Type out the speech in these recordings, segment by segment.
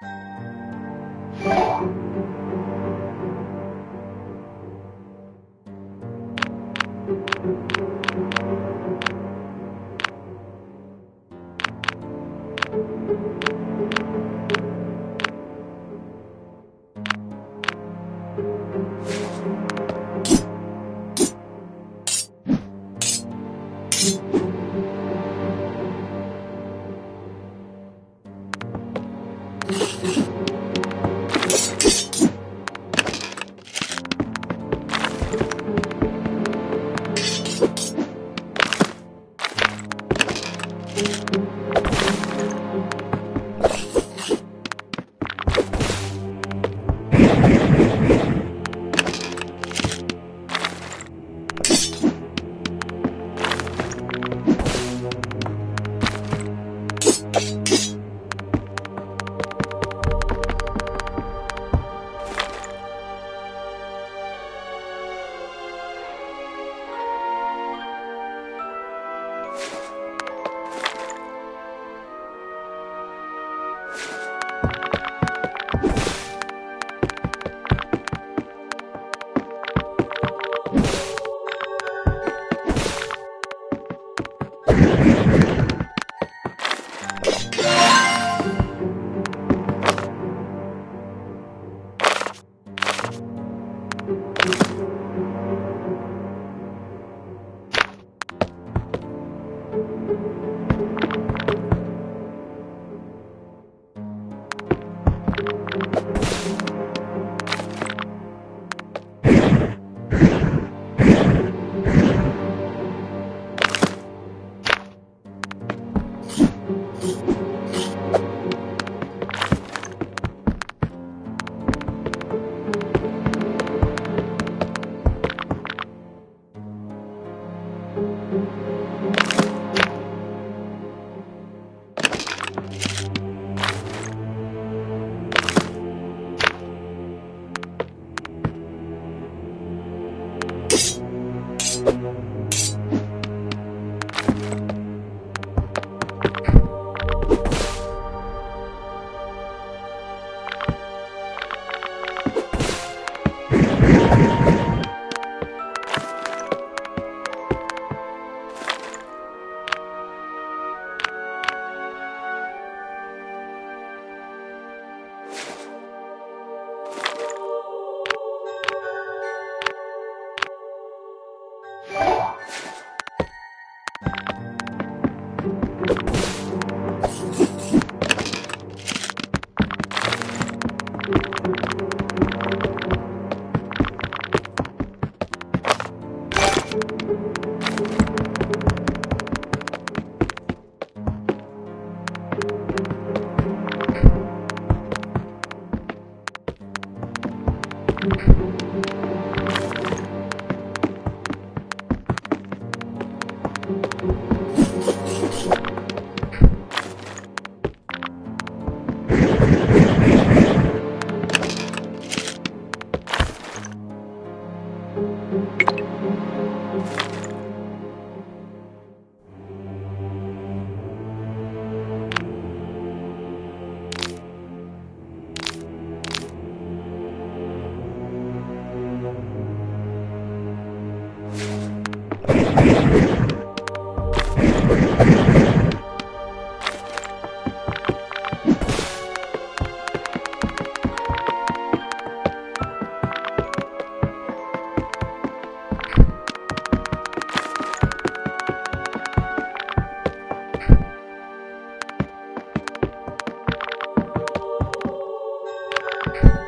Thank you. You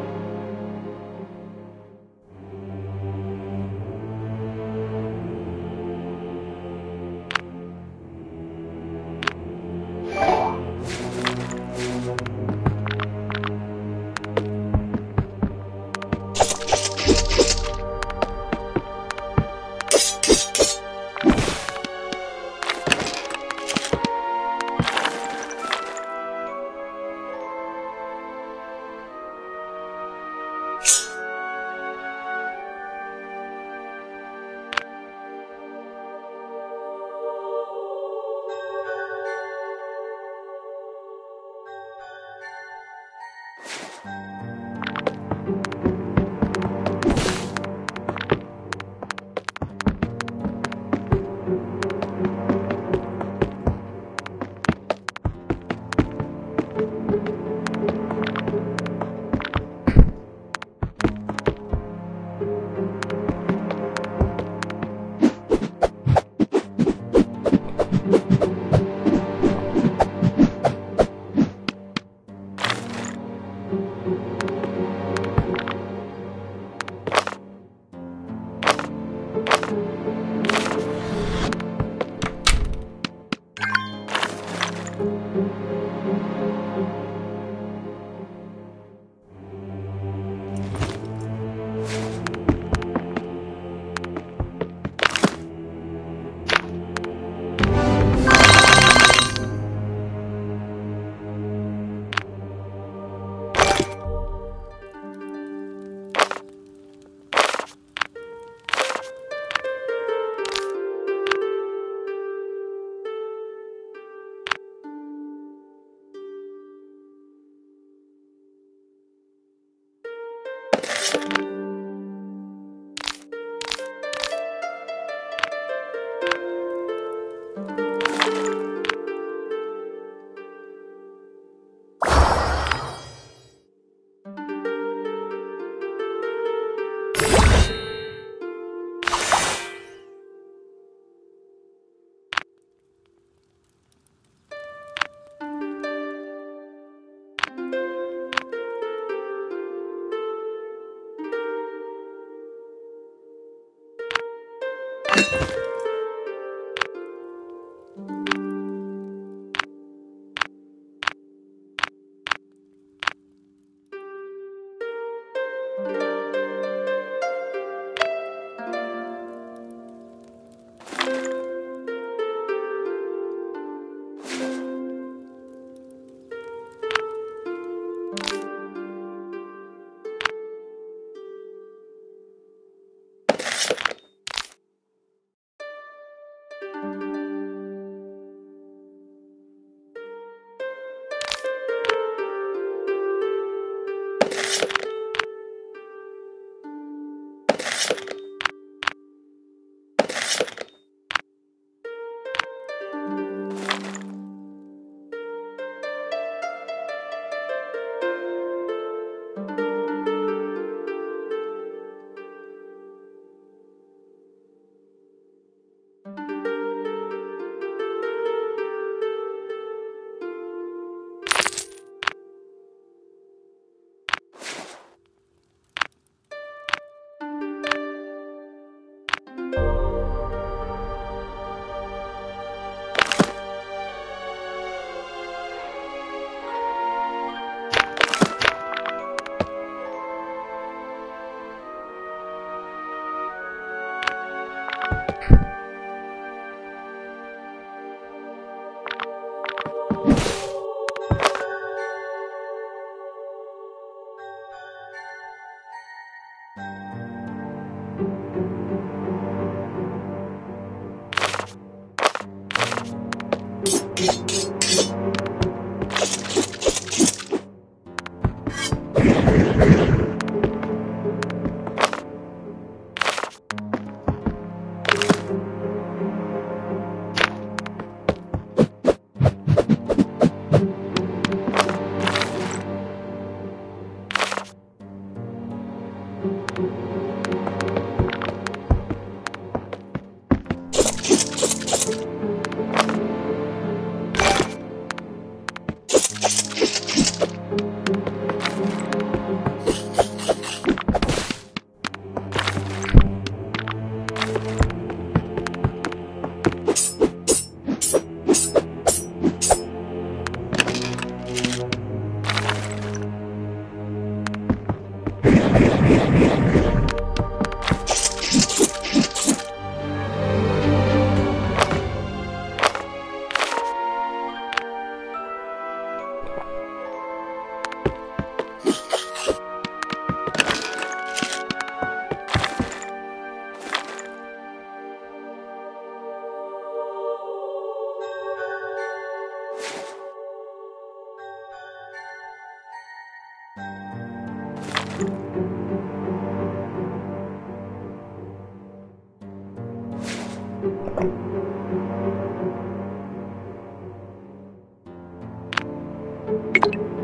You.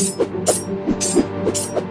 You